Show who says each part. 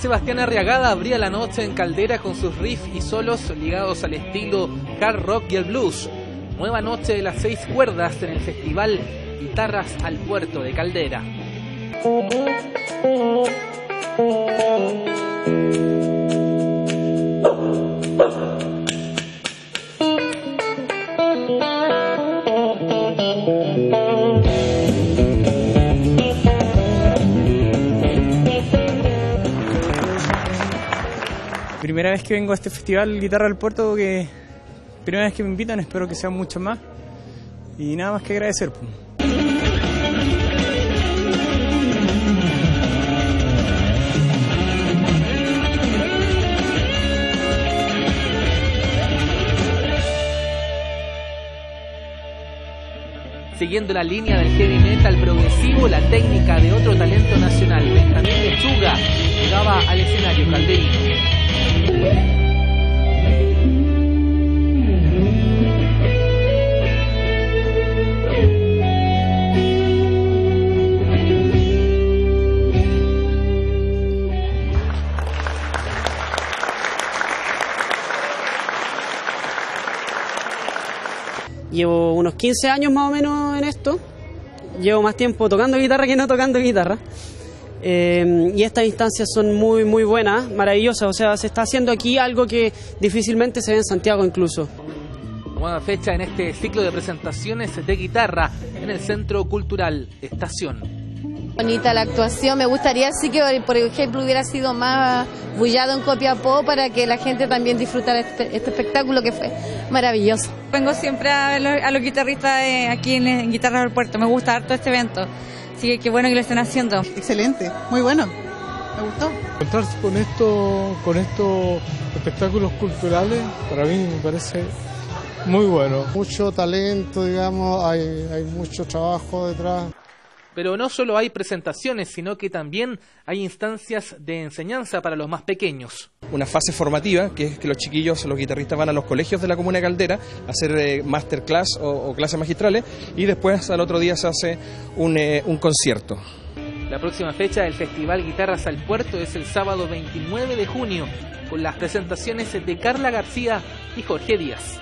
Speaker 1: Sebastián Arriagada abría la noche en Caldera con sus riffs y solos ligados al estilo hard rock y el blues. Nueva noche de las seis cuerdas en el festival Guitarras al Puerto de Caldera.
Speaker 2: Primera vez que vengo a este festival Guitarra del Puerto, que primera vez que me invitan, espero que sean muchos más. Y nada más que agradecer.
Speaker 1: Siguiendo la línea del heavy metal progresivo, la técnica de otro talento nacional, Benjamín Lechuga, llegaba al escenario calderino.
Speaker 3: Llevo unos 15 años más o menos en esto. Llevo más tiempo tocando guitarra que no tocando guitarra. Eh, y estas instancias son muy, muy buenas, maravillosas. O sea, se está haciendo aquí algo que difícilmente se ve en Santiago incluso.
Speaker 1: Nueva fecha en este ciclo de presentaciones de guitarra en el Centro Cultural Estación.
Speaker 4: Bonita la actuación, me gustaría sí que por ejemplo hubiera sido más bullado en Copiapó para que la gente también disfrutara este, este espectáculo que fue maravilloso.
Speaker 5: Vengo siempre a ver los- a los guitarristas de aquí en, en Guitarra del Puerto, me gusta harto este evento, así que qué bueno que lo estén haciendo.
Speaker 6: Excelente, muy bueno. Me gustó.
Speaker 7: Encontrarse con esto, con estos espectáculos culturales, para mí me parece muy bueno.
Speaker 8: Mucho talento, digamos, hay, hay mucho trabajo detrás.
Speaker 1: Pero no solo hay presentaciones, sino que también hay instancias de enseñanza para los más pequeños.
Speaker 9: una fase formativa, que es que los chiquillos, los guitarristas van a los colegios de la comuna de Caldera a hacer eh, masterclass o, o clases magistrales y después al otro día se hace un, eh, un concierto.
Speaker 1: La próxima fecha del Festival Guitarras al Puerto es el sábado 29 de junio, con las presentaciones de Carla García y Jorge Díaz.